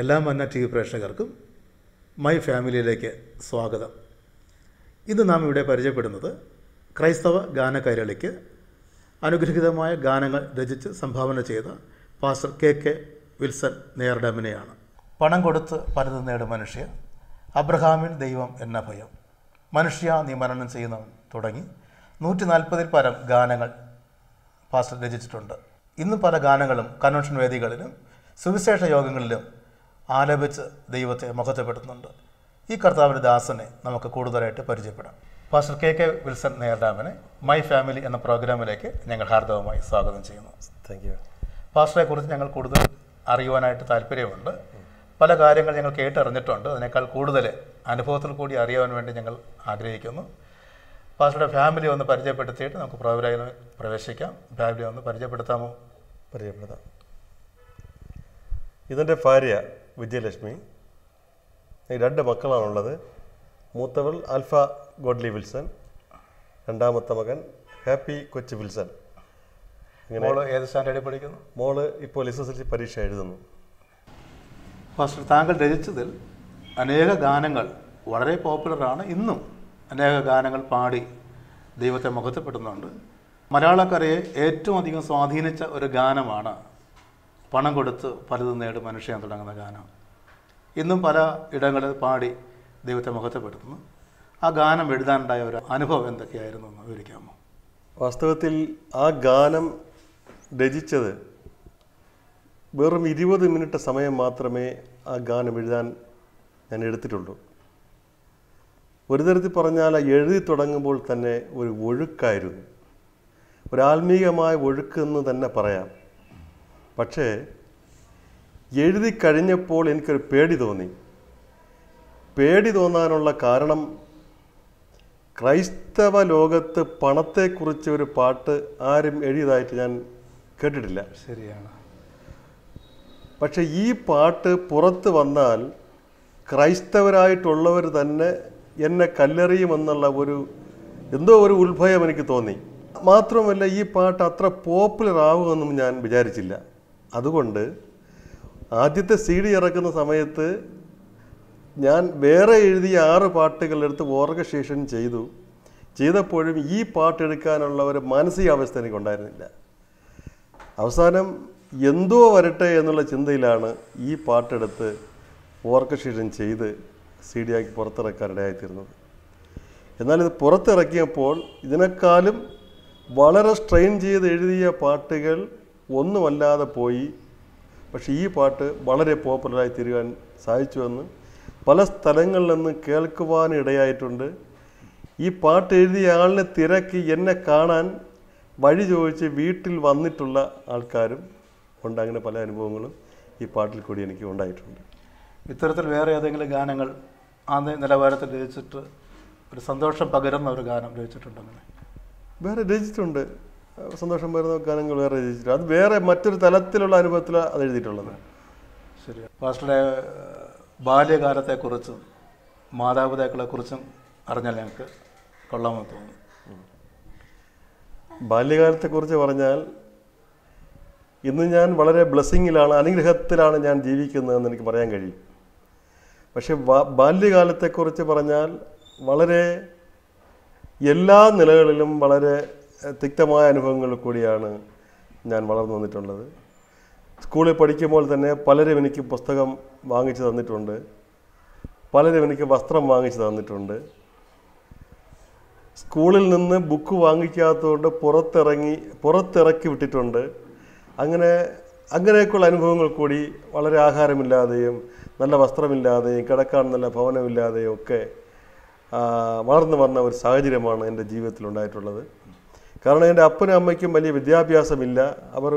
എല്ലാ മന്ന T V പ്രേക്ഷകർക്കും മൈ ഫാമിലിയിലേക്ക് സ്വാഗതം. ഇന്ന് നാം ഇവിടെ പരിചയപ്പെടുന്നത് ക്രൈസ്തവ ഗാനകൈരളിക്ക് അനുഗ്രഹീതമായ ഗാനങ്ങൾ രചിച്ച് സംഭാവന ചെയ്ത പാസ്റ്റർ കെ കെ വിൽസൺ നേർഡമിനെയാണ് പണം കൊടുത്ത് പലതും നേടും മനുഷ്യ അബ്രഹാമിൻ ദൈവം എന്ന ഭയം. മനുഷ്യ നീ മരണം ചെയ്യുന്നവൻ തുടങ്ങി നൂറ്റി നാൽപ്പതിൽ പരം ഗാനങ്ങൾ പാസ്റ്റർ രചിച്ചിട്ടുണ്ട്. ഇന്ന് പല ഗാനങ്ങളും കൺവെൻഷൻ വേദികളിലും സുവിശേഷ യോഗങ്ങളിലും ആലപിച്ച് ദൈവത്തെ മഹത്വപ്പെടുത്തുന്നുണ്ട്. ഈ കർത്താവിന്റെ ദാസനെ നമുക്ക് കൂടുതലായിട്ട് പരിചയപ്പെടാം. പാസ്റ്റർ കെ കെ വിൽസൺ നേർഡാമിനെ മൈ ഫാമിലി എന്ന പ്രോഗ്രാമിലേക്ക് ഞങ്ങൾ ഹാർദവമായി സ്വാഗതം ചെയ്യുന്നു. താങ്ക് യു പാസ്റ്ററെ കുറിച്ച് ഞങ്ങൾ കൂടുതൽ അറിയുവാനായിട്ട് താല്പര്യമുണ്ട്. പല കാര്യങ്ങൾ ഞങ്ങൾ കേട്ടറിഞ്ഞിട്ടുണ്ട്. അതിനേക്കാൾ കൂടുതൽ അനുഭവത്തിൽ കൂടി അറിയാൻ വേണ്ടി ഞങ്ങൾ ആഗ്രഹിക്കുന്നു. പാസ്റ്ററുടെ ഫാമിലി ഒന്ന് പരിചയപ്പെടുത്തിയിട്ട് നമുക്ക് പ്രോഗ്രാമിൽ പ്രവേശിക്കാം. ഫാമിലി ഒന്ന് പരിചയപ്പെടുത്താമോ? പരിചയപ്പെടുത്താം. ഇതെന്റെ ഭാര്യ വിജയലക്ഷ്മി. ഈ രണ്ട് മക്കളാണുള്ളത്. മൂത്തവൾ ആൽഫ ഗോഡ്ലി വിൽസൺ. രണ്ടാമത്തെ മകൻ ഹാപ്പി കൊച്ചു വിൽസൺ. മോൾ ഏത് സ്റ്റാൻഡേർഡിൽ പഠിക്കുന്നു? മോൾ ഇപ്പോൾ എസ് എസ് എൽ സി പരീക്ഷ എഴുതുന്നു. പാസ്റ്റർ താങ്കൾ രചിച്ചതിൽ അനേക ഗാനങ്ങൾ വളരെ പോപ്പുലറാണ് ഇന്നും അനേക ഗാനങ്ങൾ പാടി ദൈവത്തെ മുഖത്തപ്പെടുന്നുണ്ട് മലയാളക്കരയെ ഏറ്റവും അധികം സ്വാധീനിച്ച ഒരു ഗാനമാണ് പണം കൊടുത്ത് പലതും നേടും മനുഷ്യൻ തുടങ്ങുന്ന ഗാനം. ഇന്നും പല ഇടങ്ങളിൽ പാടി ദൈവത്തെ മുഖത്തപ്പെടുത്തുന്നു. ആ ഗാനം എഴുതാനുണ്ടായ ഒരു അനുഭവം എന്തൊക്കെയായിരുന്നു എന്ന് വിവരിക്കാമോ? വാസ്തവത്തിൽ ആ ഗാനം രചിച്ചത് വെറും ഇരുപത് മിനിറ്റ് സമയം മാത്രമേ ആ ഗാനം എഴുതാൻ ഞാൻ എടുത്തിട്ടുള്ളൂ. ഒരു തരത്തിൽ പറഞ്ഞാൽ എഴുതി തുടങ്ങുമ്പോൾ തന്നെ ഒരു ഒഴുക്കായിരുന്നു. ഒരു ആത്മീയമായ ഒഴുക്കെന്ന് തന്നെ പറയാം. പക്ഷേ എഴുതി കഴിഞ്ഞപ്പോൾ എനിക്കൊരു പേടി തോന്നി. പേടി തോന്നാനുള്ള കാരണം ക്രൈസ്തവ ലോകത്ത് പണത്തെക്കുറിച്ച് ഒരു പാട്ട് ആരും എഴുതിയതായിട്ട് ഞാൻ കേട്ടിട്ടില്ല. ശരിയാണ്. പക്ഷേ ഈ പാട്ട് പുറത്ത് വന്നാൽ ക്രൈസ്തവരായിട്ടുള്ളവർ തന്നെ എന്നെ കല്ലെറിയുമെന്നുള്ള ഒരു എന്തോ ഒരു ഉത്ഭയം എനിക്ക് തോന്നി. മാത്രമല്ല ഈ പാട്ട് അത്ര പോപ്പുലർ ആവുമെന്നും ഞാൻ വിചാരിച്ചില്ല. അതുകൊണ്ട് ആദ്യത്തെ സി ഡി ഇറക്കുന്ന സമയത്ത് ഞാൻ വേറെ എഴുതിയ ആറ് പാട്ടുകളെടുത്ത് ഓർഗനൈസേഷൻ ചെയ്തു. ചെയ്തപ്പോഴും ഈ പാട്ടെടുക്കാനുള്ള ഒരു മാനസികാവസ്ഥ എനിക്കുണ്ടായിരുന്നില്ല. അവസാനം എന്തോ വരട്ടെ എന്നുള്ള ചിന്തയിലാണ് ഈ പാട്ടെടുത്ത് ഓർക്കസ്ട്രേഷൻ ചെയ്ത് സി ഡി ആക്കി പുറത്തിറക്കാനിടയായിത്തീരുന്നത് എന്നാൽ ഇത് പുറത്തിറക്കിയപ്പോൾ ഇതിനേക്കാളും വളരെ സ്ട്രെയിൻ ചെയ്ത് എഴുതിയ പാട്ടുകൾ ഒന്നുമല്ലാതെ പോയി. പക്ഷേ ഈ പാട്ട് വളരെ പോപ്പുലറായി തീരുവാൻ സാധിച്ചുവെന്ന് പല സ്ഥലങ്ങളിൽ നിന്ന് കേൾക്കുവാൻ ഇടയായിട്ടുണ്ട്. ഈ പാട്ട് എഴുതിയ ആളിനെ തിരക്കി എന്നെ കാണാൻ വഴി ചോദിച്ച് വീട്ടിൽ വന്നിട്ടുള്ള ആൾക്കാരും ഉണ്ട്. അങ്ങനെ പല അനുഭവങ്ങളും ഈ പാട്ടിൽ കൂടി എനിക്ക് ഉണ്ടായിട്ടുണ്ട്. ഇത്തരത്തിൽ വേറെ ഏതെങ്കിലും ഗാനങ്ങൾ ആ നിലവാരത്തിൽ രചിച്ചിട്ട് ഒരു സന്തോഷം പകരുന്ന ഒരു ഗാനം രചിച്ചിട്ടുണ്ട് അങ്ങനെ വേറെ രചിച്ചിട്ടുണ്ട്. സന്തോഷം വരുന്ന ഗാനങ്ങൾ വേറെ രചിച്ചിട്ടുണ്ട് അത് വേറെ മറ്റൊരു തലത്തിലുള്ള അനുഭവത്തിൽ അത് എഴുതിയിട്ടുള്ളത്. ശരി പാസ്റ്ററുടെ ബാല്യകാലത്തെക്കുറിച്ചും മാതാപിതാക്കളെക്കുറിച്ചും അറിഞ്ഞാൽ ഞങ്ങൾക്ക് കൊള്ളാമെന്ന് തോന്നുന്നു. ബാല്യകാലത്തെക്കുറിച്ച് പറഞ്ഞാൽ ഇന്ന് ഞാൻ വളരെ ബ്ലെസ്സിങ്ങിലാണ് അനുഗ്രഹത്തിലാണ് ഞാൻ ജീവിക്കുന്നതെന്ന് എനിക്ക് പറയാൻ കഴിയും. പക്ഷേ ബാല്യകാലത്തെക്കുറിച്ച് പറഞ്ഞാൽ വളരെ എല്ലാ നിലകളിലും വളരെ തിക്തമായ അനുഭവങ്ങൾ കൂടിയാണ് ഞാൻ വളർന്നു വന്നിട്ടുള്ളത്. സ്കൂളിൽ പഠിക്കുമ്പോൾ തന്നെ പലരും എനിക്ക് പുസ്തകം വാങ്ങിച്ചു തന്നിട്ടുണ്ട്. പലരും എനിക്ക് വസ്ത്രം വാങ്ങിച്ചു തന്നിട്ടുണ്ട്. സ്കൂളിൽ നിന്ന് ബുക്ക് വാങ്ങിക്കാത്തതുകൊണ്ട് പുറത്തിറങ്ങി പുറത്തിറക്കി വിട്ടിട്ടുണ്ട്. അങ്ങനെ അങ്ങനെയൊക്കെയുള്ള അനുഭവങ്ങൾ കൂടി വളരെ ആഹാരമില്ലാതെയും നല്ല വസ്ത്രമില്ലാതെയും കിടക്കാൻ നല്ല ഭവനമില്ലാതെയും ഒക്കെ വളർന്നു വന്ന ഒരു സാഹചര്യമാണ് എന്റെ ജീവിതത്തിൽ ഉണ്ടായിട്ടുള്ളത് കാരണം എന്റെ അപ്പനും അമ്മയ്ക്കും വലിയ വിദ്യാഭ്യാസമില്ല. അവർ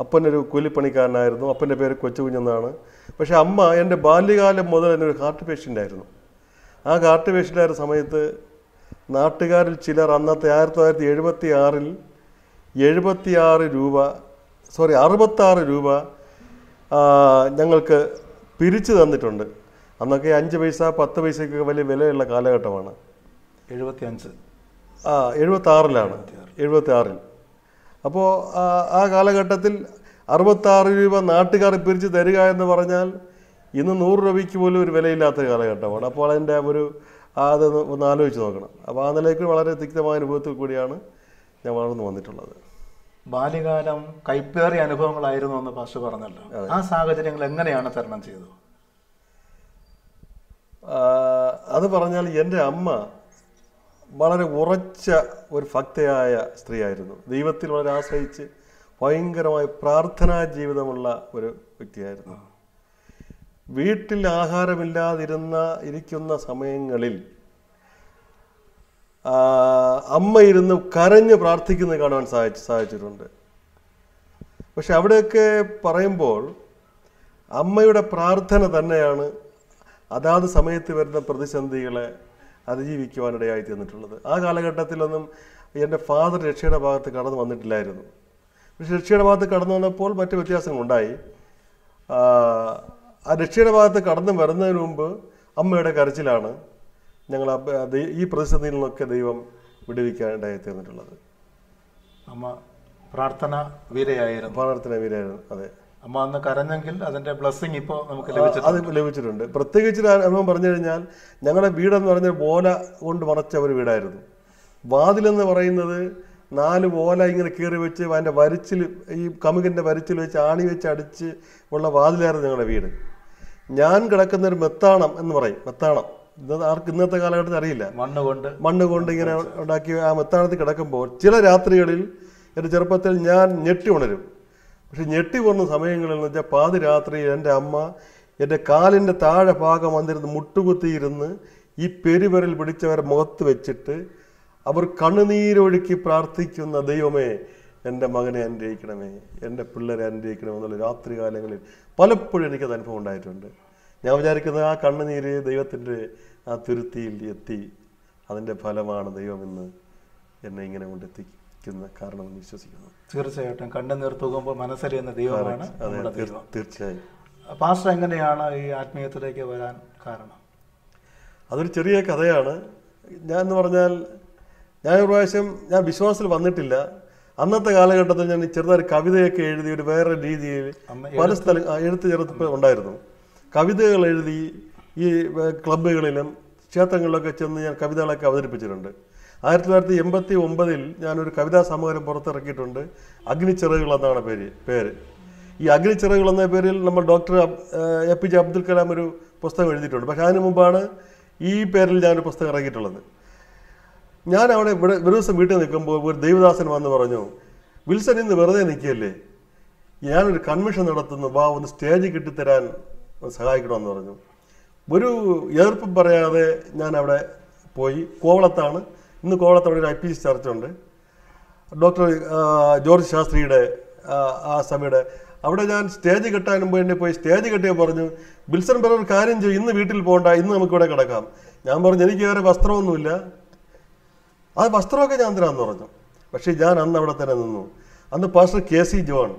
അപ്പനൊരു കൂലിപ്പണിക്കാരനായിരുന്നു. അപ്പന്റെ പേര് കൊച്ചുകുഞ്ഞെന്നാണ് പക്ഷേ അമ്മ എന്റെ ബാല്യകാലം മുതൽ എന്നൊരു ഹാർട്ട് പേഷ്യന്റ് ആയിരുന്നു. ആ ഹാർട്ട് പേഷ്യന്റായ സമയത്ത് നാട്ടുകാരിൽ ചിലർ അന്നത്തെ ആയിരത്തി തൊള്ളായിരത്തി എഴുപത്തി ആറിൽ എഴുപത്തി ആറ് രൂപ സോറി അറുപത്താറ് രൂപ ഞങ്ങൾക്ക് പിരിച്ചു തന്നിട്ടുണ്ട്. അന്നൊക്കെ അഞ്ച് പൈസ പത്ത് പൈസയ്ക്കൊക്കെ വലിയ വിലയുള്ള കാലഘട്ടമാണ്. എഴുപത്തി അഞ്ച് ആ എഴുപത്തി ആറിലാണ് എഴുപത്തി ആറിൽ അപ്പോൾ ആ കാലഘട്ടത്തിൽ അറുപത്താറ് രൂപ നാട്ടുകാർ പിരിച്ച് തരിക എന്ന് പറഞ്ഞാൽ ഇന്ന് നൂറ് രൂപയ്ക്ക് പോലും ഒരു വിലയില്ലാത്ത കാലഘട്ടമാണ്. അപ്പോൾ അതിന്റെ ഒരു അത് ഒന്ന് ആലോചിച്ച് നോക്കണം. അപ്പോൾ ആ നിലയ്ക്ക് വളരെ തിക്തമായ അനുഭവത്തിൽ കൂടിയാണ് ഞാൻ വളർന്നു വന്നിട്ടുള്ളത്. ബാല്യകാലം കൈപ്പേറിയ അനുഭവങ്ങളായിരുന്നു എന്ന് പാസ്റ്റർ പറഞ്ഞല്ലോ. ആ സാഹചര്യങ്ങൾ എങ്ങനെയാണ് തരണം ചെയ്തത്? അത് പറഞ്ഞാൽ എന്റെ അമ്മ വളരെ ഉറച്ച ഒരു ഭക്തയായ സ്ത്രീയായിരുന്നു. ദൈവത്തിൽ വളരെ ആശ്രയിച്ച് ഭയങ്കരമായ പ്രാർത്ഥനാ ജീവിതമുള്ള ഒരു വ്യക്തിയായിരുന്നു. വീട്ടിൽ ആഹാരമില്ലാതിരുന്ന ഇരിക്കുന്ന സമയങ്ങളിൽ അമ്മ ഇരുന്ന് കരഞ്ഞ് പ്രാർത്ഥിക്കുന്നത് കാണുവാൻ സാധിച്ചു സാധിച്ചിട്ടുണ്ട്. പക്ഷെ അവിടെയൊക്കെ പറയുമ്പോൾ അമ്മയുടെ പ്രാർത്ഥന തന്നെയാണ് അതാത് സമയത്ത് വരുന്ന പ്രതിസന്ധികളെ അതിജീവിക്കുവാനിടയായി തീർന്നിട്ടുള്ളത്. ആ കാലഘട്ടത്തിലൊന്നും എന്റെ ഫാദർ രക്ഷയുടെ ഭാഗത്ത് കടന്നു വന്നിട്ടില്ലായിരുന്നു. പക്ഷെ രക്ഷയുടെ ഭാഗത്ത് കടന്നു വന്നപ്പോൾ മറ്റു വ്യത്യാസങ്ങളുണ്ടായി. ആ, രക്ഷയുടെ ഭാഗത്ത് കടന്നു വരുന്നതിന് മുമ്പ് അമ്മയുടെ കരച്ചിലാണ് ഞങ്ങൾ ഈ പ്രതിസന്ധിയിൽ നിന്നൊക്കെ ദൈവം വിടുവിക്കാനിടയായി തീർന്നിട്ടുള്ളത്. അമ്മ പ്രാർത്ഥന വീരയായിരുന്നു. പ്രാർത്ഥന വീരായിരുന്നു അതെ. അമ്മ അന്ന് കരഞ്ഞെങ്കിൽ അതിന്റെ ബ്ലെസ്സിങ് ഇപ്പോൾ നമുക്ക് ലഭിച്ചിട്ടുണ്ട്. അത് ലഭിച്ചിട്ടുണ്ട്. പ്രത്യേകിച്ച് ഞാൻ അനുഭവം പറഞ്ഞു കഴിഞ്ഞാൽ ഞങ്ങളുടെ വീടെന്ന് പറഞ്ഞ ഓല കൊണ്ട് മറച്ച ഒരു വീടായിരുന്നു. വാതിലെന്ന് പറയുന്നത് നാല് ഓല ഇങ്ങനെ കീറി വെച്ച് അതിന്റെ വരിച്ചിൽ ഈ കമുകിന്റെ വരിച്ചിൽ വെച്ച് ആണി വെച്ച് അടിച്ച് ഉള്ള വാതിലായിരുന്നു ഞങ്ങളുടെ വീട്. ഞാൻ കിടക്കുന്ന ഒരു മെത്താണം എന്ന് പറയും. മെത്താണം. ആർക്ക് ഇന്നത്തെ കാലഘട്ടത്തിൽ അറിയില്ല. മണ്ണ് കൊണ്ട്. മണ്ണ് കൊണ്ട് ഇങ്ങനെ ഉണ്ടാക്കി ആ മെത്താണത്തിൽ കിടക്കുമ്പോൾ ചില രാത്രികളിൽ എന്റെ ചെറുപ്പത്തിൽ ഞാൻ ഞെട്ടി ഉണരും. പക്ഷെ ഞെട്ടി പോകുന്ന സമയങ്ങളിൽ എന്ന് വെച്ചാൽ പാതിരാത്രി എന്റെ അമ്മ എന്റെ കാലിന്റെ താഴെ ഭാഗം വന്നിരുന്ന് മുട്ടുകുത്തിയിരുന്ന് ഈ പെരുവിരൽ പിടിച്ചവരെ മുഖത്ത് വെച്ചിട്ട് അവർ കണ്ണുനീരൊഴുക്കി പ്രാർത്ഥിക്കുന്ന ദൈവമേ എന്റെ മകനെ അനുഗ്രഹിക്കണമേ എന്റെ പിള്ളേരെ അനുഗ്രഹിക്കണമേ എന്നുള്ള രാത്രി കാലങ്ങളിൽ പലപ്പോഴും എനിക്കത് അനുഭവം ഉണ്ടായിട്ടുണ്ട്. ഞാൻ വിചാരിക്കുന്നത് ആ കണ്ണുനീര് ദൈവത്തിന്റെ ആ തുരുത്തിയിൽ എത്തി. അതിന്റെ ഫലമാണ് ദൈവമെന്ന് എന്നെ ഇങ്ങനെ കൊണ്ടെത്തിക്കുന്ന കാരണമെന്ന് വിശ്വസിക്കുന്നു. തീർച്ചയായിട്ടും കണ്ടു തൂകുമ്പോൾ മനസ്സറിയുന്ന ദൈവമാണ് തീർച്ചയായും. പാസ്റ്റർ എങ്ങനെയാണ് ഈ ആത്മീയത്തിലേക്ക് വരാൻ കാരണം? അതൊരു ചെറിയ കഥയാണ്. ഞാൻ എന്ന് പറഞ്ഞാൽ ഞാൻ ഒരു പ്രാവശ്യം ഞാൻ വിശ്വാസത്തിൽ വന്നിട്ടില്ല. അന്നത്തെ കാലഘട്ടത്തിൽ ഞാൻ ചെറുതായി കവിതയൊക്കെ എഴുതി ഒരു വേറെ രീതിയിൽ പല സ്ഥല എഴുത്ത് ചെറുപ്പം ഉണ്ടായിരുന്നു. കവിതകൾ എഴുതി ഈ ക്ലബ്ബുകളിലും ക്ഷേത്രങ്ങളിലൊക്കെ ചെന്ന് ഞാൻ കവിതകളൊക്കെ അവതരിപ്പിച്ചിട്ടുണ്ട്. ആയിരത്തി തൊള്ളായിരത്തി എൺപത്തി ഒമ്പതിൽ ഞാനൊരു കവിതാ സമാഹാരം പുറത്തിറക്കിയിട്ടുണ്ട്. അഗ്നിച്ചിറകുകൾ എന്നാണ് പേര് പേര്. ഈ അഗ്നിച്ചിറകുകൾ എന്ന പേരിൽ നമ്മൾ doctor A P J Abdul Kalam ഒരു പുസ്തകം എഴുതിയിട്ടുണ്ട്. പക്ഷേ അതിന് മുമ്പാണ് ഈ പേരിൽ ഞാനൊരു പുസ്തകം ഇറക്കിയിട്ടുള്ളത് ഞാൻ അവിടെ ഇവിടെ ഒരു ദിവസം വീട്ടിൽ നിൽക്കുമ്പോൾ ഒരു ദൈവദാസൻ വന്ന് പറഞ്ഞു വിൽസൺ ഇന്ന് വെറുതെ നിൽക്കുകയല്ലേ? ഞാനൊരു കൺവെൻഷൻ നടത്തുന്നു. വാ ഒന്ന് സ്റ്റേജ് കിട്ടിത്തരാൻ സഹായിക്കണമെന്ന് പറഞ്ഞു. ഒരു എതിർപ്പും പറയാതെ ഞാൻ അവിടെ പോയി. കോവളത്താണ്. ഇന്ന് കോവളത്തോടെ ഒരു ഐ പി എസ് ചർച്ചുണ്ട് ഡോക്ടർ ജോർജ് ശാസ്ത്രിയുടെ ആ, സമയുടെ അവിടെ ഞാൻ സ്റ്റേജ് കെട്ടാനും വേണ്ടി പോയി സ്റ്റേജ് കെട്ടിയാൽ പറഞ്ഞു ബിൽസൺ പറഞ്ഞ ഒരു കാര്യം ചെയ്യും ഇന്ന് വീട്ടിൽ പോകണ്ട ഇന്ന് നമുക്കിവിടെ കിടക്കാം. ഞാൻ പറഞ്ഞു എനിക്ക് വേറെ വസ്ത്രമൊന്നുമില്ല. ആ വസ്ത്രമൊക്കെ ഞാൻ തരാമെന്ന് പറഞ്ഞു. പക്ഷേ ഞാൻ അന്ന് അവിടെ തന്നെ നിന്നു. അന്ന് പാസ്റ്റർ കെ സി ജോൺ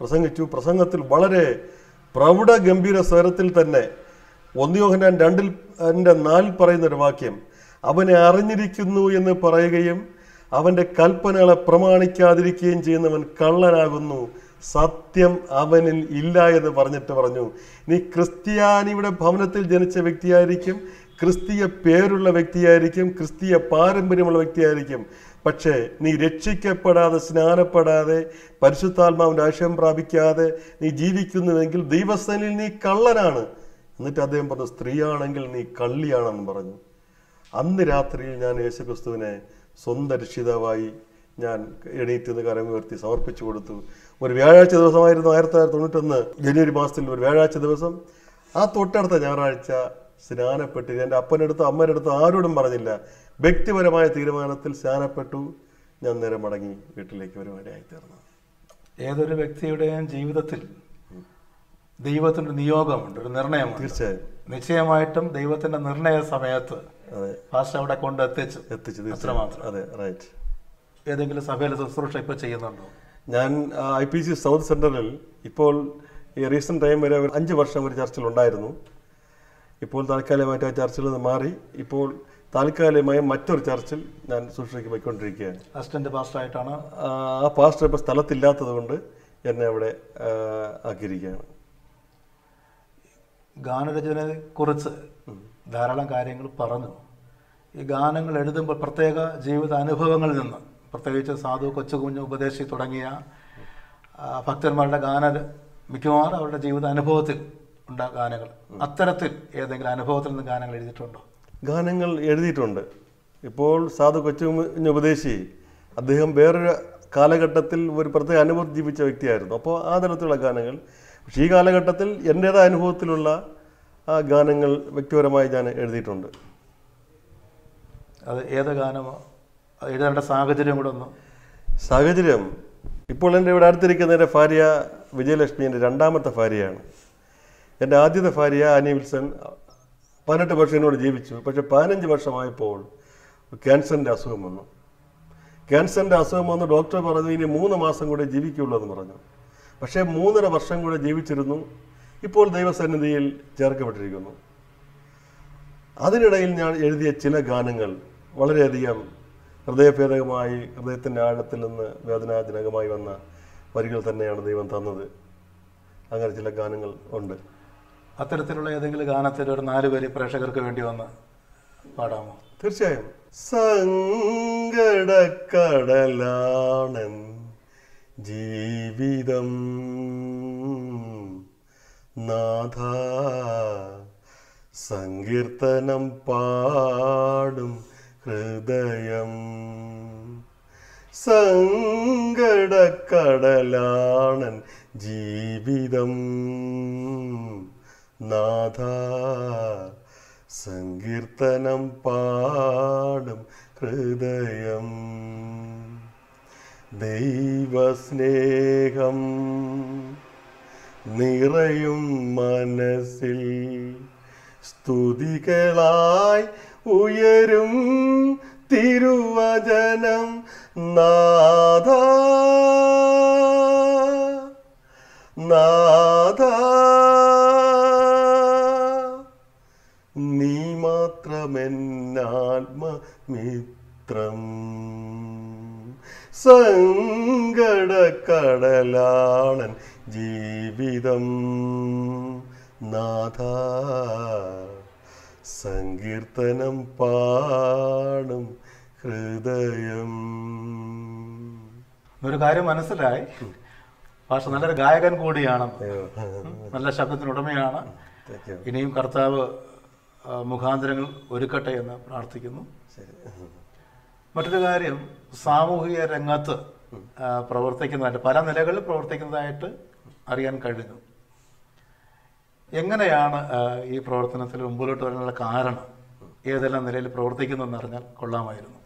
പ്രസംഗിച്ചു. പ്രസംഗത്തിൽ വളരെ പ്രൗഢ ഗംഭീര സ്വരത്തിൽ തന്നെ ഒന്നിയോഹനാൻ രണ്ടിൽ എന്റെ നാലിൽ പറയുന്ന ഒരു വാക്യം അവനെ അറിഞ്ഞിരിക്കുന്നു എന്ന് പറയുകയും അവന്റെ കൽപ്പനകളെ പ്രമാണിക്കാതിരിക്കുകയും ചെയ്യുന്നവൻ കള്ളനാകുന്നു. സത്യം അവനിൽ ഇല്ല എന്ന് പറഞ്ഞിട്ട് പറഞ്ഞു. നീ ക്രിസ്ത്യാനിയുടെ ഭവനത്തിൽ ജനിച്ച വ്യക്തിയായിരിക്കും ക്രിസ്തീയ പേരുള്ള വ്യക്തിയായിരിക്കും ക്രിസ്തീയ പാരമ്പര്യമുള്ള വ്യക്തിയായിരിക്കും. പക്ഷേ നീ രക്ഷിക്കപ്പെടാതെ സ്നാനപ്പെടാതെ പരിശുദ്ധാത്മാവിന്റെ ആശയം പ്രാപിക്കാതെ നീ ജീവിക്കുന്നുവെങ്കിൽ ദൈവസ്ഥനിൽ നീ കള്ളനാണ്. എന്നിട്ട് അദ്ദേഹം പറഞ്ഞു സ്ത്രീയാണെങ്കിൽ നീ കള്ളിയാണെന്ന് പറഞ്ഞു. അന്ന് രാത്രിയിൽ ഞാൻ യേശുക്രിസ്തുവിനെ സ്വന്തം രക്ഷിതാവായി ഞാൻ എണീറ്റ് നിന്ന് കരമുയർത്തി സമർപ്പിച്ചു കൊടുത്തു. ഒരു വ്യാഴാഴ്ച ദിവസമായിരുന്നു ആയിരത്തി തൊള്ളായിരത്തി തൊണ്ണൂറ്റൊന്ന് ജനുവരി മാസത്തിൽ ഒരു വ്യാഴാഴ്ച ദിവസം. ആ തൊട്ടടുത്ത ഞായറാഴ്ച സ്നാനപ്പെട്ട് എന്റെ അപ്പനടുത്ത് അമ്മനടുത്ത് ആരോടും പറഞ്ഞില്ല. വ്യക്തിപരമായ തീരുമാനത്തിൽ സ്നാനപ്പെട്ടു. ഞാൻ നേരെ മടങ്ങി വീട്ടിലേക്ക് വരുവാനായി തീർന്നു ഏതൊരു വ്യക്തിയുടെയും ജീവിതത്തിൽ ദൈവത്തിന്റെ നിയോഗമുണ്ട് ഒരു നിർണയമുണ്ട്. തീർച്ചയായും. നിശ്ചയമായിട്ടും ദൈവത്തിന്റെ നിർണയ സമയത്ത് പാസ്റ്റർ അവിടെ കൊണ്ട് എത്തിച്ചു അത്രമാത്രം. മാത്രം അതെ റൈറ്റ് ഏതെങ്കിലും സഭയിൽ ശുശ്രൂഷ ഇപ്പോൾ ചെയ്യുന്നുണ്ടോ? ഞാൻ ഐ പി സി സൗത്ത് സെൻട്രലിൽ ഇപ്പോൾ ഈ റീസെന്റ് ടൈം വരെ ഒരു അഞ്ച് വർഷം ഒരു ചർച്ചിൽ ഉണ്ടായിരുന്നു ഇപ്പോൾ താൽക്കാലികമായിട്ട് ആ ചർച്ചിൽ നിന്ന് മാറി. ഇപ്പോൾ താൽക്കാലികമായി മറ്റൊരു ചർച്ചിൽ ഞാൻ ശുശ്രൂഷയ്ക്ക് പോയിക്കൊണ്ടിരിക്കുകയാണ്. അസിസ്റ്റന്റ് പാസ്റ്റർ ആയിട്ടാണ് ആ പാസ്റ്റർ ഇപ്പോൾ സ്ഥലത്തില്ലാത്തത് കൊണ്ട് എന്നെ അവിടെ ആക്കിയിരിക്കുകയാണ്. ആക്കിയിരിക്കുകയാണ് ഗാനരചനയെക്കുറിച്ച് ധാരാളം കാര്യങ്ങൾ പറഞ്ഞു. ഈ ഗാനങ്ങൾ എഴുതുമ്പോൾ പ്രത്യേക ജീവിത അനുഭവങ്ങളിൽ നിന്ന് പ്രത്യേകിച്ച് സാധു കൊച്ചുകുഞ്ഞ് ഉപദേശി തുടങ്ങിയ ഭക്തന്മാരുടെ ഗാന മിക്കവാറും അവരുടെ ജീവിത അനുഭവത്തിൽ ഉണ്ട ഗാനങ്ങൾ. അത്തരത്തിൽ ഏതെങ്കിലും അനുഭവത്തിൽ നിന്ന് ഗാനങ്ങൾ എഴുതിയിട്ടുണ്ടോ? ഗാനങ്ങൾ എഴുതിയിട്ടുണ്ട്. ഇപ്പോൾ സാധു കൊച്ചുകുഞ്ഞ് ഉപദേശി അദ്ദേഹം വേറൊരു കാലഘട്ടത്തിൽ ഒരു പ്രത്യേക അനുഭവം ജീവിച്ച വ്യക്തിയായിരുന്നു. അപ്പോൾ ആ തരത്തിലുള്ള ഗാനങ്ങൾ പക്ഷേ ഈ കാലഘട്ടത്തിൽ എന്റേതായ അനുഭവത്തിലുള്ള ആ ഗാനങ്ങൾ വ്യക്തിപരമായി ഞാൻ എഴുതിയിട്ടുണ്ട്. അത് ഏത് ഗാനമോ എഴുതേണ്ട സാഹചര്യം കൂടെ ഒന്ന്. സാഹചര്യം. ഇപ്പോൾ എന്റെ ഇവിടെ അടുത്തിരിക്കുന്ന എന്റെ ഭാര്യ വിജയലക്ഷ്മി എന്റെ രണ്ടാമത്തെ ഭാര്യയാണ്. എന്റെ ആദ്യത്തെ ഭാര്യ അനി വിൽസൺ പതിനെട്ട് വർഷം എന്നോട് ജീവിച്ചു. പക്ഷേ പതിനഞ്ച് വർഷമായപ്പോൾ ക്യാൻസറിന്റെ അസുഖം വന്നു. ക്യാൻസറിന്റെ അസുഖം വന്ന് ഡോക്ടർ പറഞ്ഞു ഇനി മൂന്ന് മാസം കൂടെ ജീവിക്കുള്ളൂ എന്ന് പറഞ്ഞു. പക്ഷേ മൂന്നര വർഷം കൂടെ ജീവിച്ചിരുന്നു. ഇപ്പോൾ ദൈവസന്നിധിയിൽ ചേർക്കപ്പെട്ടിരിക്കുന്നു. അതിനിടയിൽ ഞാൻ എഴുതിയ ചില ഗാനങ്ങൾ വളരെയധികം ഹൃദയഭേദകമായി ഹൃദയത്തിന്റെ ആഴത്തിൽ നിന്ന് വേദനാജനകമായി വന്ന വരികൾ തന്നെയാണ് ദൈവം തന്നത്. അങ്ങനെ ചില ഗാനങ്ങൾ ഉണ്ട്. അത്തരത്തിലുള്ള ഏതെങ്കിലും ഗാനത്തിൽ ഒരു നാല് പേര് പ്രേക്ഷകർക്ക് വേണ്ടി വന്ന് പാടാമോ? തീർച്ചയായും. സങ്കടക്കടലാണൻ ജീവിതം നാഥ സങ്കീർത്തനം പാടും ഹൃദയം. സങ്കടക്കടലാണൻ ജീവിതം. നാഥ സങ്കീർത്തനം പാടും ഹൃദയം. ദൈവസ്നേഹം നിറയും മനസ്സിൽ. സ്തുതികളായി ഉയരും തിരുവചനം നാഥ. നാഥ. നീ മാത്രമെന്നാത്മമിത്രം സങ്കടക്കടലാണൻ ജീവിതം. നാഥ സങ്കീർത്തനം പാടും ഹൃദയം. ഒരു കാര്യം മനസ്സിലായി. പക്ഷെ നല്ലൊരു ഗായകൻ കൂടിയാണ്. നല്ല ശബ്ദത്തിനുടമയാണ് ഇനിയും കർത്താവ് മുഖാന്തരങ്ങൾ ഒരുക്കട്ടെ എന്ന് പ്രാർത്ഥിക്കുന്നു. മറ്റൊരു കാര്യം സാമൂഹിക രംഗത്ത് പ്രവർത്തിക്കുന്നതായിട്ട് പല നിലകളിൽ പ്രവർത്തിക്കുന്നതായിട്ട് അറിയാൻ കഴിഞ്ഞു എങ്ങനെയാണ് ഈ പ്രവർത്തനത്തിൽ മുമ്പിലോട്ട് വരാനുള്ള കാരണം? ഏതെല്ലാം നിലയിൽ പ്രവർത്തിക്കുന്നതെന്ന് അറിഞ്ഞാൽ കൊള്ളാമായിരുന്നു.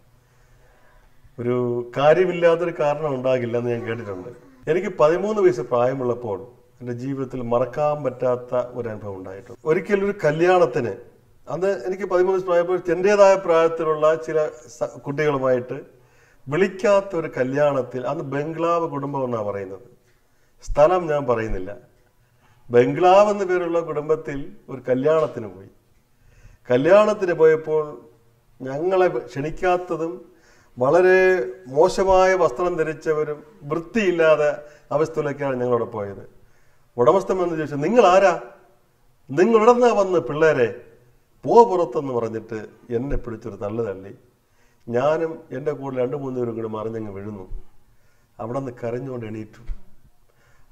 ഒരു കാര്യമില്ലാത്തൊരു കാരണം ഉണ്ടാകില്ല എന്ന് ഞാൻ കേട്ടിട്ടുണ്ട്. എനിക്ക് പതിമൂന്ന് വയസ്സ് പ്രായമുള്ളപ്പോൾ എന്റെ ജീവിതത്തിൽ മറക്കാൻ പറ്റാത്ത ഒരു അനുഭവം ഉണ്ടായിട്ടുണ്ട്. ഒരിക്കലും ഒരു കല്യാണത്തിന് അന്ന് എനിക്ക് പതിമൂന്ന് വയസ്സ് പ്രായപ്പോൾ എന്റെതായ പ്രായത്തിലുള്ള ചില കുട്ടികളുമായിട്ട് വിളിക്കാത്ത ഒരു കല്യാണത്തിൽ അന്ന് ബംഗ്ലാവ് കുടുംബം എന്നാണ് പറയുന്നത്. സ്ഥലം ഞാൻ പറയുന്നില്ല. ബംഗ്ലാവ് എന്ന പേരുള്ള കുടുംബത്തിൽ ഒരു കല്യാണത്തിന് പോയി. കല്യാണത്തിന് പോയപ്പോൾ ഞങ്ങളെ ക്ഷണിക്കാത്തതും വളരെ മോശമായ വസ്ത്രം ധരിച്ചവരും വൃത്തിയില്ലാതെ അവസ്ഥയിലേക്കാണ് ഞങ്ങളവിടെ പോയത്. ഉടമസ്ഥൻ വന്ന് ചോദിച്ചു നിങ്ങൾ ആരാ നിങ്ങൾ ഇടന്നാ വന്ന് പിള്ളേരെ? പോ പുറത്തെന്ന് പറഞ്ഞിട്ട് എന്നെ പിടിച്ചൊരു തള്ളു തള്ളി. ഞാനും എന്റെ കൂടെ രണ്ട് മൂന്ന് പേരും കൂടി മറിഞ്ഞങ്ങ് വീഴുന്നു. അവിടെ നിന്ന് കരഞ്ഞുകൊണ്ട് എണീറ്റു.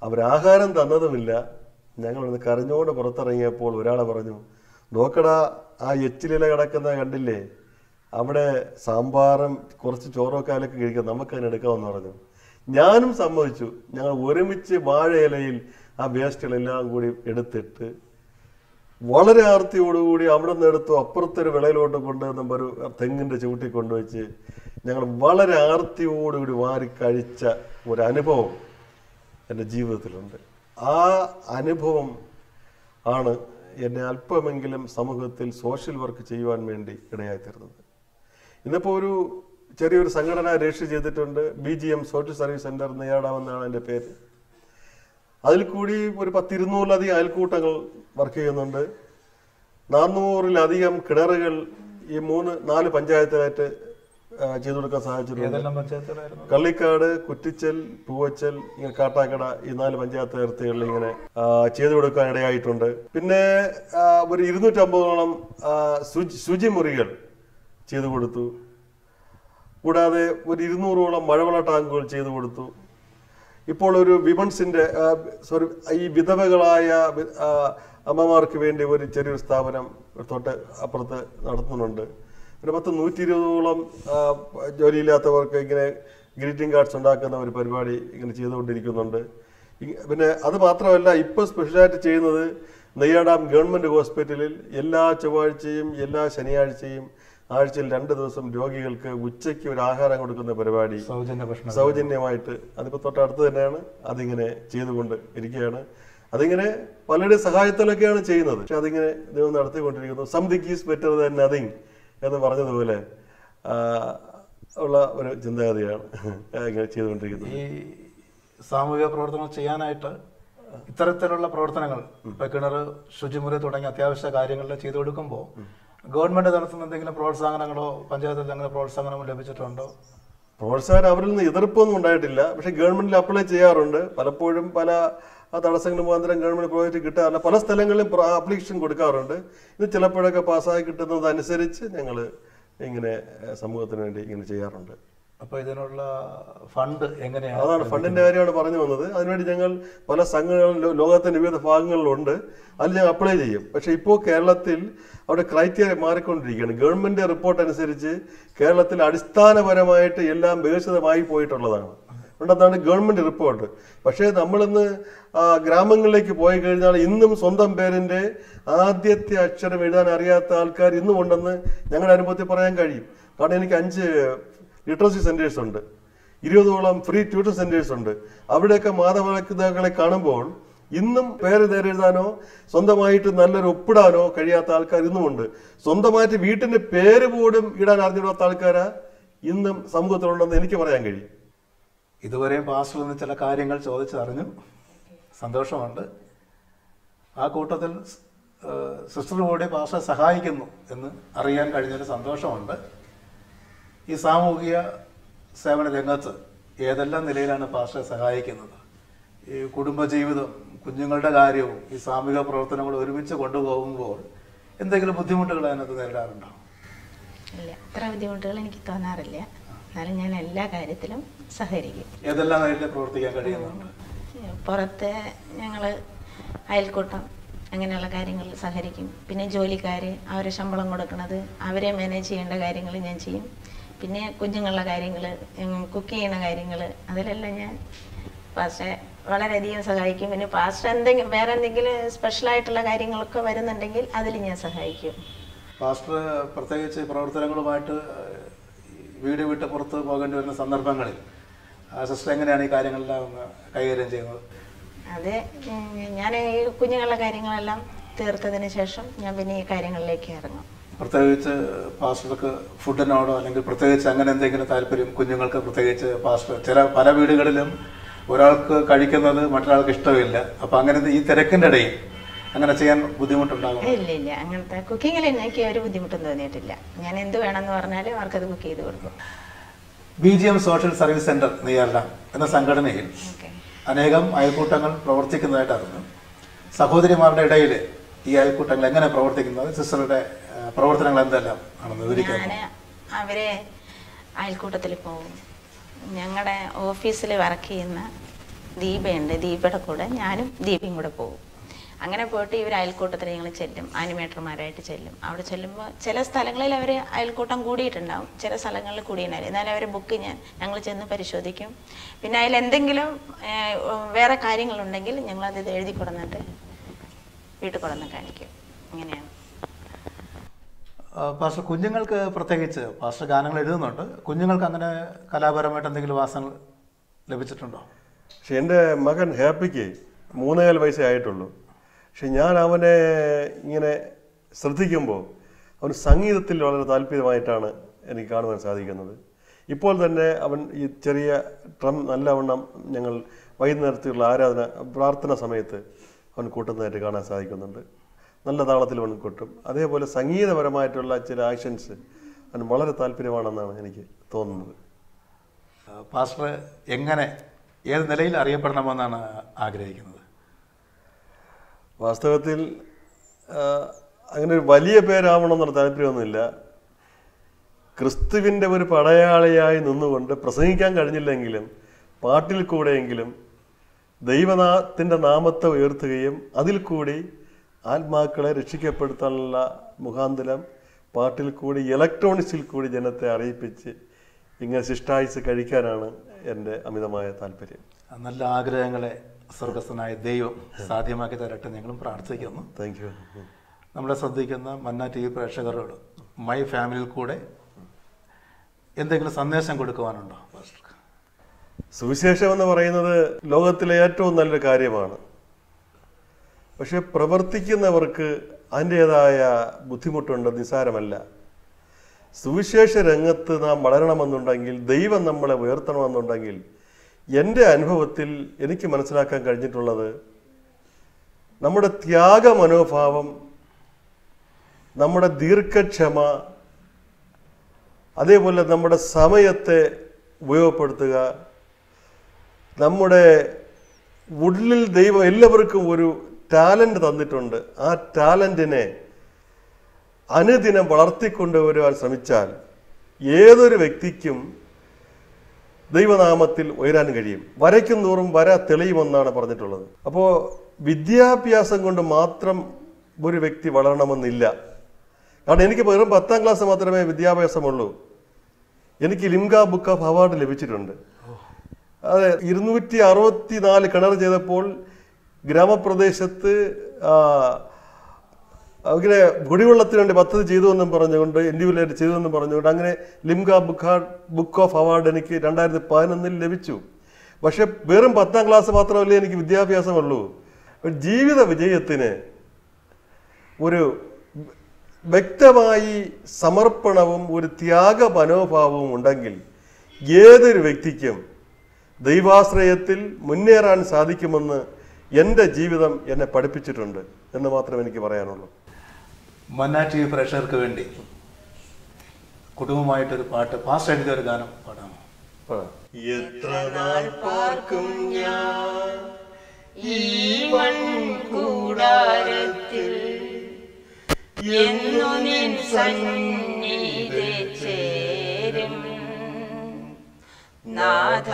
അവരാഹാരം തന്നതുമില്ല. ഞങ്ങൾ ഒന്ന് കരഞ്ഞുകൊണ്ട് പുറത്തിറങ്ങിയപ്പോൾ ഒരാളെ പറഞ്ഞു നോക്കടാ ആ എച്ചിലില കിടക്കുന്ന കണ്ടില്ലേ? അവിടെ സാമ്പാറും കുറച്ച് ചോറൊക്കെ കഴിക്കാം നമുക്ക് അതിന് എടുക്കാമെന്ന് പറഞ്ഞു. ഞാനും സമ്മതിച്ചു. ഞങ്ങൾ ഒരുമിച്ച് വാഴയിലയിൽ ആ വേസ്റ്റുകളെല്ലാം കൂടി എടുത്തിട്ട് വളരെ ആർത്തിയോടുകൂടി അവിടെ നിന്ന് എടുത്തു അപ്പുറത്തൊരു വിളയിലോട്ട് കൊണ്ടുവന്ന ഒരു തെങ്ങിന്റെ ചൂട്ടി കൊണ്ടുവച്ച് ഞങ്ങൾ വളരെ ആർത്തിയോടുകൂടി വാരി കഴിച്ച ഒരു അനുഭവം. എന്റെ ജീവിതത്തിലുണ്ട്. ആ അനുഭവം ആണ് എന്നെ അല്പമെങ്കിലും സമൂഹത്തിൽ സോഷ്യൽ വർക്ക് ചെയ്യുവാൻ വേണ്ടി ഇടയായിത്തീർന്നത് ഇന്നിപ്പോൾ ഒരു ചെറിയൊരു സംഘടന രജിസ്റ്റർ ചെയ്തിട്ടുണ്ട്. B G M social service centre നെയ്യാടാമെന്നാണ് എന്റെ പേര്. അതിൽ കൂടി ഒരു പത്തിരുന്നൂറിലധികം അയൽക്കൂട്ടങ്ങൾ വർക്ക് ചെയ്യുന്നുണ്ട്. നാനൂറിലധികം കിണറുകൾ ഈ മൂന്ന് നാല് പഞ്ചായത്തിലായിട്ട് ചെയ്തു കൊടുക്കാൻ സാധിച്ചിട്ടുണ്ട് കള്ളിക്കാട് കുറ്റിച്ചൽ പൂവച്ചൽ ഇങ്ങനെ കാട്ടാക്കട ഈ നാല് പഞ്ചായത്ത് അതിർത്തികളിൽ ഇങ്ങനെ ചെയ്തു കൊടുക്കാൻ ഇടയായിട്ടുണ്ട്. പിന്നെ ഒരു ഇരുന്നൂറ്റമ്പതോളം ശുചിമുറികൾ ചെയ്തു കൊടുത്തു. കൂടാതെ ഒരു ഇരുന്നൂറോളം മഴവെള്ള ടാങ്കുകൾ ചെയ്തു കൊടുത്തു. ഇപ്പോൾ ഒരു വിമൻസിന്റെ സോറി ഈ വിധവകളായ അമ്മമാർക്ക് വേണ്ടി ഒരു ചെറിയൊരു സ്ഥാപനം തൊട്ട് അപ്പുറത്ത് നടത്തുന്നുണ്ട്. ഒരു പത്ത് നൂറ്റി ഇരുപതോളം ജോലിയില്ലാത്തവർക്ക് ഇങ്ങനെ ഗ്രീറ്റിംഗ് കാർഡ്സ് ഉണ്ടാക്കുന്ന ഒരു പരിപാടി ഇങ്ങനെ ചെയ്തുകൊണ്ടിരിക്കുന്നുണ്ട്. പിന്നെ അത് മാത്രമല്ല ഇപ്പോൾ സ്പെഷ്യലായിട്ട് ചെയ്യുന്നത് നെയ്യാടാം ഗവൺമെന്റ് ഹോസ്പിറ്റലിൽ എല്ലാ ചൊവ്വാഴ്ചയും എല്ലാ ശനിയാഴ്ചയും ആഴ്ചയിൽ രണ്ട് ദിവസം രോഗികൾക്ക് ഉച്ചയ്ക്ക് ഒരു ആഹാരം കൊടുക്കുന്ന പരിപാടി സൗജന്യമായിട്ട് അതിപ്പോൾ തൊട്ടടുത്ത് തന്നെയാണ് അതിങ്ങനെ ചെയ്തുകൊണ്ട് ഇരിക്കുകയാണ്. അതിങ്ങനെ പലരുടെ സഹായത്തിലൊക്കെയാണ് ചെയ്യുന്നത്. പക്ഷെ അതിങ്ങനെ ദൈവം നടത്തിക്കൊണ്ടിരിക്കുന്നു. Something is better than nothing എന്ന് പറഞ്ഞതുപോലെ ഉള്ള ഒരു ചിന്താഗതിയാണ് ഇങ്ങനെ ചെയ്തുകൊണ്ടിരിക്കുന്നത്. ഈ സാമൂഹിക പ്രവർത്തനങ്ങൾ ചെയ്യാനായിട്ട് ഇത്തരത്തിലുള്ള പ്രവർത്തനങ്ങൾ ഇപ്പൊ കിണർ ശുചിമുറി തുടങ്ങിയ അത്യാവശ്യ കാര്യങ്ങളിൽ ചെയ്തു കൊടുക്കുമ്പോൾ ഗവൺമെന്റ് തലത്തിൽ നിന്ന് എന്തെങ്കിലും പ്രോത്സാഹനങ്ങളോ പഞ്ചായത്തിൽ അങ്ങനെ പ്രോത്സാഹനമോ ലഭിച്ചിട്ടുണ്ടോ? പ്രോത്സാഹനം അവരിൽ നിന്ന് എതിർപ്പൊന്നും ഉണ്ടായിട്ടില്ല. പക്ഷെ ഗവൺമെന്റിൽ അപ്ലൈ ചെയ്യാറുണ്ട്. പലപ്പോഴും പല ആ തടസ്സങ്ങൾ മുഖാന്തരം ഗവൺമെന്റ് പ്രോജക്റ്റ് കിട്ടാറില്ല. പല സ്ഥലങ്ങളിലും ആപ്ലിക്കേഷൻ കൊടുക്കാറുണ്ട്. ഇത് ചിലപ്പോഴൊക്കെ പാസ്സായി കിട്ടുന്നതനുസരിച്ച് ഞങ്ങൾ ഇങ്ങനെ സമൂഹത്തിന് വേണ്ടി ഇങ്ങനെ ചെയ്യാറുണ്ട്. അപ്പൊ ഇതിനുള്ള ഫണ്ട് എങ്ങനെയാണ് അതാണ് ഫണ്ടിന്റെ കാര്യമാണ് പറഞ്ഞു വന്നത്. അതിനുവേണ്ടി ഞങ്ങൾ പല സംഘങ്ങളും ലോകത്തിന്റെ വിവിധ ഭാഗങ്ങളിലുണ്ട്. അതിൽ ഞങ്ങൾ അപ്ലൈ ചെയ്യും. പക്ഷെ ഇപ്പോൾ കേരളത്തിൽ അവിടെ ക്രൈറ്റീരിയ മാറിക്കൊണ്ടിരിക്കുകയാണ്. ഗവൺമെന്റ് റിപ്പോർട്ട് അനുസരിച്ച് കേരളത്തിൽ അടിസ്ഥാനപരമായിട്ട് എല്ലാം വികസിതമായി പോയിട്ടുള്ളതാണ്. ഉണ്ടെന്നാണ് ഗവൺമെന്റ് റിപ്പോർട്ട്. പക്ഷേ നമ്മളിന്ന് ഗ്രാമങ്ങളിലേക്ക് പോയി കഴിഞ്ഞാൽ ഇന്നും സ്വന്തം പേരിന്റെ ആദ്യത്തെ അക്ഷരം എഴുതാൻ അറിയാത്ത ആൾക്കാർ ഇന്നും ഉണ്ടെന്ന് ഞങ്ങളുടെ അനുഭവത്തിൽ പറയാൻ കഴിയും. കാരണം എനിക്ക് അഞ്ച് ലിറ്ററസി സെന്റേഴ്സ് ഉണ്ട്. ഇരുപതോളം ഫ്രീ ട്യൂട്ടർ സെന്റേഴ്സ് ഉണ്ട്. അവിടെയൊക്കെ മാതാപിതാക്കളെ കാണുമ്പോൾ ഇന്നും പേര് നേരെഴുതാനോ സ്വന്തമായിട്ട് നല്ലൊരു ഒപ്പിടാനോ കഴിയാത്ത ആൾക്കാർ ഇന്നുമുണ്ട് സ്വന്തമായിട്ട് വീട്ടിന്റെ പേര് പോലും ഇടാൻ അറിഞ്ഞിടാത്ത ആൾക്കാരാ ഇന്നും സമൂഹത്തിലുണ്ടെന്ന് എനിക്ക് പറയാൻ കഴിയും. ഇതുവരെയും പാസ്റ്റർ നിന്ന് ചില കാര്യങ്ങൾ ചോദിച്ചറിഞ്ഞു സന്തോഷമുണ്ട്. ആ കൂട്ടത്തിൽ സിസ്റ്റർ കൂടി പാസ്റ്റർ സഹായിക്കുന്നു എന്ന് അറിയാൻ കഴിഞ്ഞൊരു സന്തോഷമുണ്ട്. ഈ സാമൂഹിക സേവന രംഗത്ത് ഏതെല്ലാം നിലയിലാണ് പാസ്റ്ററെ സഹായിക്കുന്നത്? ഈ കുടുംബജീവിതം കുഞ്ഞുങ്ങളുടെ കാര്യവും ഈ സാമൂഹിക പ്രവർത്തനങ്ങളും ഒരുമിച്ച് കൊണ്ടുപോകുമ്പോൾ എന്തെങ്കിലും ബുദ്ധിമുട്ടുകൾ അതിനകത്ത് നേരിടാറുണ്ടോ? ഇല്ല. അത്ര ബുദ്ധിമുട്ടുകൾ എനിക്ക് തോന്നാറില്ല. എന്നാലും ഞാൻ എല്ലാ കാര്യത്തിലും സഹകരിക്കും. ഏതെല്ലാം പ്രവർത്തിക്കാൻ കഴിയുന്നുണ്ട് പുറത്തെ ഞങ്ങൾ അയൽക്കൂട്ടം അങ്ങനെയുള്ള കാര്യങ്ങളിൽ സഹകരിക്കും. പിന്നെ ജോലിക്കാർ അവരെ ശമ്പളം കൊടുക്കുന്നത് അവരെ മാനേജ് ചെയ്യേണ്ട കാര്യങ്ങൾ ഞാൻ ചെയ്യും. പിന്നെ കുഞ്ഞുങ്ങളുടെ കാര്യങ്ങൾ കുക്ക് ചെയ്യുന്ന കാര്യങ്ങൾ അതിലെല്ലാം ഞാൻ പാസ്റ്ററെ വളരെയധികം സഹായിക്കും. പിന്നെ പാസ്റ്റർ എന്തെങ്കിലും വേറെ എന്തെങ്കിലും സ്പെഷ്യലായിട്ടുള്ള കാര്യങ്ങളൊക്കെ വരുന്നുണ്ടെങ്കിൽ അതിൽ ഞാൻ സഹായിക്കും. പാസ്റ്റർ പ്രത്യേകിച്ച് പ്രവർത്തനങ്ങളുമായിട്ട് വീട് വിട്ട് പുറത്ത് പോകേണ്ടി വരുന്ന സന്ദർഭങ്ങളിൽ സിസ്റ്റർ എങ്ങനെയാണ് ഈ കാര്യങ്ങളെല്ലാം കൈകാര്യം ചെയ്യുന്നത്? അതെ ഞാൻ ഈ കുഞ്ഞുങ്ങളുടെ കാര്യങ്ങളെല്ലാം തീർത്തതിന് ശേഷം ഞാൻ പിന്നെ ഈ കാര്യങ്ങളിലേക്ക് ഇറങ്ങും. പ്രത്യേകിച്ച് പാസ്റ്റർക്ക് ഫുഡിനോടോ അല്ലെങ്കിൽ പ്രത്യേകിച്ച് അങ്ങനെ എന്തെങ്കിലും താല്പര്യം കുഞ്ഞുങ്ങൾക്ക് പ്രത്യേകിച്ച് പാസ്റ്റർ ചില പല വീടുകളിലും ഒരാൾക്ക് കഴിക്കുന്നത് മറ്റൊരാൾക്ക് ഇഷ്ടമില്ല. അപ്പം അങ്ങനെ ഈ തിരക്കിന്റെ ഇടയിൽ അങ്ങനെ ചെയ്യാൻ ബുദ്ധിമുട്ടുണ്ടാകും ഇല്ല ഇല്ല അങ്ങനത്തെ കുക്കിങ്ങിൽ എനിക്ക് ഒരു ബുദ്ധിമുട്ടും തോന്നിയിട്ടില്ല. ഞാൻ എന്ത് വേണമെന്ന് പറഞ്ഞാലും അവർക്കത് കുക്ക് ചെയ്ത് കൊടുക്കും. B G M social service centre നെയ്യാറില എന്ന സംഘടനയിൽ അനേകം അയൽക്കൂട്ടങ്ങൾ പ്രവർത്തിക്കുന്നതായിട്ട് അറിഞ്ഞു സഹോദരിമാരുടെ ഇടയിൽ ഈ അയൽക്കൂട്ടങ്ങൾ എങ്ങനെ പ്രവർത്തിക്കുന്നത് സിസ്റ്ററുടെ പ്രവർത്തനങ്ങൾ എന്തെല്ലാം ആണെന്ന് വിവരിക്കാൻ അവരെ അയൽക്കൂട്ടത്തിൽ പോകും. ഞങ്ങളുടെ ഓഫീസിൽ വർക്ക് ചെയ്യുന്ന ദീപയുണ്ട് ദീപയുടെ കൂടെ ഞാനും ദീപയും കൂടെ പോകും. അങ്ങനെ പോയിട്ട് ഇവർ അയൽക്കൂട്ടത്തിൽ ഞങ്ങൾ ചെല്ലും ആനിമേറ്റർമാരായിട്ട് ചെല്ലും. അവിടെ ചെല്ലുമ്പോൾ ചില സ്ഥലങ്ങളിൽ അവർ അയൽക്കൂട്ടം കൂടിയിട്ടുണ്ടാവും ചില സ്ഥലങ്ങളിൽ കൂടിയിട്ടുണ്ടാവും എന്നാലും അവരെ ബുക്ക് ഞാൻ ഞങ്ങൾ ചെന്ന് പരിശോധിക്കും. പിന്നെ അതിൽ എന്തെങ്കിലും വേറെ കാര്യങ്ങളുണ്ടെങ്കിൽ ഞങ്ങളത് ഇത് എഴുതി കൊടുന്നിട്ട് വീട്ടിൽ കൊടുന്ന് കാണിക്കും. ഇങ്ങനെയാണ്. പാസ്റ്റർ കുഞ്ഞുങ്ങൾക്ക് പ്രത്യേകിച്ച് പാസ്റ്റർ ഗാനങ്ങൾ എഴുതുന്നുണ്ട്. കുഞ്ഞുങ്ങൾക്ക് അങ്ങനെ കലാപരമായിട്ട് എന്തെങ്കിലും വാസനകൾ ലഭിച്ചിട്ടുണ്ടോ? പക്ഷെ എന്റെ മകൻ ഹാപ്പിക്ക് മൂന്നേകാൽ വയസ്സേ ആയിട്ടുള്ളൂ. പക്ഷെ ഞാൻ അവനെ ഇങ്ങനെ ശ്രദ്ധിക്കുമ്പോൾ അവൻ സംഗീതത്തിൽ വളരെ താല്പര്യമായിട്ടാണ് എനിക്ക് കാണുവാൻ സാധിക്കുന്നത്. ഇപ്പോൾ തന്നെ അവൻ ഈ ചെറിയ ട്രം നല്ലവണ്ണം ഞങ്ങൾ വൈകുന്നേരത്തിലുള്ള ആരാധന പ്രാർത്ഥന സമയത്ത് അവൻ കൂട്ടുന്നതായിട്ട് കാണാൻ സാധിക്കുന്നുണ്ട്. നല്ല താളത്തിൽ അവൻ കൊട്ടും. അതേപോലെ സംഗീതപരമായിട്ടുള്ള ചില ആക്ഷൻസ് അവൻ വളരെ താല്പര്യമാണെന്നാണ് എനിക്ക് തോന്നുന്നത്. പാസ്റ്റർ എങ്ങനെ ഏത് നിലയിൽ അറിയപ്പെടണമെന്നാണ് ആഗ്രഹിക്കുന്നത്? വാസ്തവത്തിൽ അങ്ങനെ ഒരു വലിയ പേരാവണമെന്നുള്ള താല്പര്യമൊന്നുമില്ല. ക്രിസ്തുവിന്റെ ഒരു പടയാളിയായി നിന്നുകൊണ്ട് പ്രസംഗിക്കാൻ കഴിഞ്ഞില്ലെങ്കിലും പാട്ടിൽ കൂടെയെങ്കിലും ദൈവനാത്തിന്റെ നാമത്തെ ഉയർത്തുകയും അതിൽ കൂടി ആത്മാക്കളെ രക്ഷിക്കപ്പെടുത്താനുള്ള മുഖാന്തരം പാട്ടിൽ കൂടി ഇലക്ട്രോണിക്സിൽ കൂടി ജനത്തെ അറിയിപ്പിച്ച് ഇങ്ങനെ ശിഷ്ടായുസ് കഴിക്കാനാണ് എന്റെ അമിതമായ താല്പര്യം. നല്ല ആഗ്രഹങ്ങളെ സ്വർഗസ്ഥനായ ദൈവം സാധ്യമാക്കി തരട്ടെ ഞങ്ങളും പ്രാർത്ഥിക്കുന്നു. താങ്ക് യു നമ്മളെ ശ്രദ്ധിക്കുന്ന മന്ന ടി വി പ്രേക്ഷകരോട് മൈ ഫാമിലിയിൽ കൂടെ എന്തെങ്കിലും സന്ദേശം കൊടുക്കുവാനുണ്ടോ? സുവിശേഷം എന്ന് പറയുന്നത് ലോകത്തിലെ ഏറ്റവും നല്ലൊരു കാര്യമാണ്. പക്ഷെ പ്രവർത്തിക്കുന്നവർക്ക് അതിന്റെതായ ബുദ്ധിമുട്ടുണ്ട് നിസ്സാരമല്ല. സുവിശേഷ രംഗത്ത് നാം വളരണമെന്നുണ്ടെങ്കിൽ ദൈവം നമ്മളെ ഉയർത്തണമെന്നുണ്ടെങ്കിൽ എന്റെ അനുഭവത്തിൽ എനിക്ക് മനസ്സിലാക്കാൻ കഴിഞ്ഞിട്ടുള്ളത് നമ്മുടെ ത്യാഗ മനോഭാവം നമ്മുടെ ദീർഘക്ഷമ അതേപോലെ നമ്മുടെ സമയത്തെ ഉപയോഗപ്പെടുത്തുക നമ്മുടെ ഉള്ളിൽ ദൈവം എല്ലാവർക്കും ഒരു ടാലന്റ് തന്നിട്ടുണ്ട്. ആ ടാലന്റിനെ അനുദിനം വളർത്തിക്കൊണ്ടുവരുവാൻ ശ്രമിച്ചാൽ ഏതൊരു വ്യക്തിക്കും ദൈവനാമത്തിൽ ഉയരാൻ കഴിയും. വരയ്ക്കും തോറും വര തെളിയുമെന്നാണ് പറഞ്ഞിട്ടുള്ളത്. അപ്പോൾ വിദ്യാഭ്യാസം കൊണ്ട് മാത്രം ഒരു വ്യക്തി വളരണമെന്നില്ല. കാരണം എനിക്ക് വെറും പത്താം ക്ലാസ് മാത്രമേ വിദ്യാഭ്യാസമുള്ളൂ. എനിക്ക് ലിംഗ ബുക്ക് ഓഫ് അവാർഡ് ലഭിച്ചിട്ടുണ്ട്. അതെ ഇരുന്നൂറ്റി അറുപത്തി നാല് കിണർ ചെയ്തപ്പോൾ ഗ്രാമപ്രദേശത്ത് അങ്ങനെ കുടിവെള്ളത്തിന് വേണ്ടി പദ്ധതി ചെയ്തു എന്നും പറഞ്ഞുകൊണ്ട് ഇൻഡിവിജ്വലായിട്ട് ചെയ്തു എന്നും പറഞ്ഞുകൊണ്ട് അങ്ങനെ ലിംഗ ബുക്ക് ബുക്ക് ഓഫ് അവാർഡ് എനിക്ക് രണ്ടായിരത്തി പതിനൊന്നിൽ ലഭിച്ചു. പക്ഷെ വെറും പത്താം ക്ലാസ് മാത്രമല്ലേ എനിക്ക് വിദ്യാഭ്യാസമുള്ളൂ. ജീവിത വിജയത്തിന് ഒരു വ്യക്തമായി സമർപ്പണവും ഒരു ത്യാഗ മനോഭാവവും ഉണ്ടെങ്കിൽ ഏതൊരു വ്യക്തിക്കും ദൈവാശ്രയത്തിൽ മുന്നേറാൻ സാധിക്കുമെന്ന് എന്റെ ജീവിതം എന്നെ പഠിപ്പിച്ചിട്ടുണ്ട് എന്ന് മാത്രമേ എനിക്ക് പറയാനുള്ളൂ. മന്ന ടി വി പ്രേക്ഷകർക്ക് വേണ്ടി കുടുംബമായിട്ടൊരു പാട്ട് പാസ്റ്റ് എഴുതിയ ഒരു ഗാനം പാടാമോ എത്ര നാൾ പാർക്കും ഞാൻ ഈ മൺകൂടാരത്തിൽ എന്നു നിൻ സന്നിധി ചേരും. നാഥ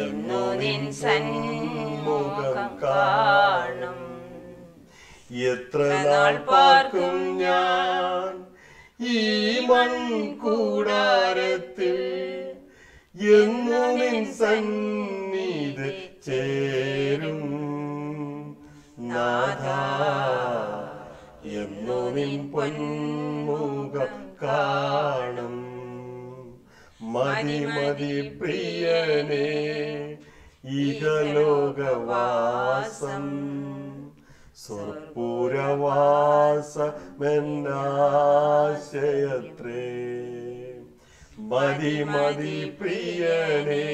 എന്നു നിൻ സന്മുഖം കാണും എത്ര നാൾ പാർക്കും ഞാൻ ഈ മൺകൂടാരത്തിൽ കൂടാരത്തിൽ നിൻ സന്നിധി ചേരും. നാഥ എന്നു നിൻ പൊന്മുഖം കാണും. മതി മതി പ്രിയനേ ഇഹലോകവാസം. സ്വർപ്പൂരവാസമെന്നാശയത്രേ മതി മതി പ്രിയനേ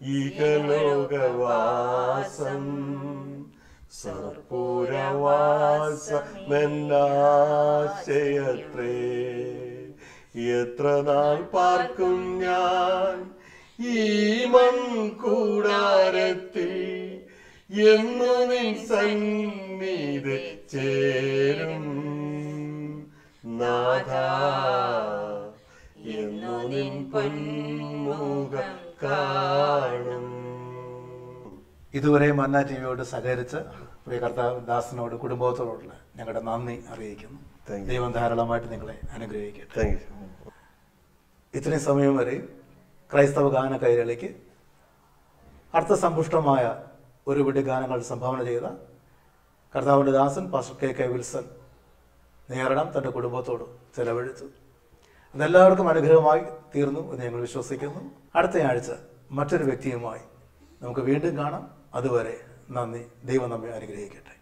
ഇഹലോകവാസം. സർപ്പൂരവാസമെന്നാശയത്രേ എത്ര നാൾ പാർക്കും ഞാൻ ഈ മൺകൂടാരത്തിൽ? എന്നു നിൻ സന്നിധി ചേരും. നാഥ എന്നു നിൻ പൊന്മുഖം കാണും. ഇതുവരെ മന്ന ടി വിയോട് സഹകരിച്ച് പ്രിയ കർത്താവ് ദാസിനോട് കുടുംബത്തോടുള്ള ഞങ്ങളുടെ നന്ദി അറിയിക്കുന്നു. ദൈവം ധാരാളമായിട്ട് നിങ്ങളെ അനുഗ്രഹിക്കട്ടെ. ഇത്രയും സമയം വരെ ക്രൈസ്തവ ഗാന കൈരളിക്ക് അർത്ഥസമ്പുഷ്ടമായ ഒരു പിടി ഗാനങ്ങൾ സംഭാവന ചെയ്ത കർത്താവിന്റെ ദാസൻ പാസ്റ്റർ കെ കെ വിൽസൺ നേരിടാം തന്റെ കുടുംബത്തോട് ചെലവഴിച്ചു. അതെല്ലാവർക്കും അനുഗ്രഹമായി തീർന്നു എന്ന് ഞങ്ങൾ വിശ്വസിക്കുന്നു. അടുത്ത ആഴ്ച മറ്റൊരു വ്യക്തിയുമായി നമുക്ക് വീണ്ടും കാണാം. അതുവരെ നന്ദി. ദൈവം നമ്മെ അനുഗ്രഹിക്കട്ടെ.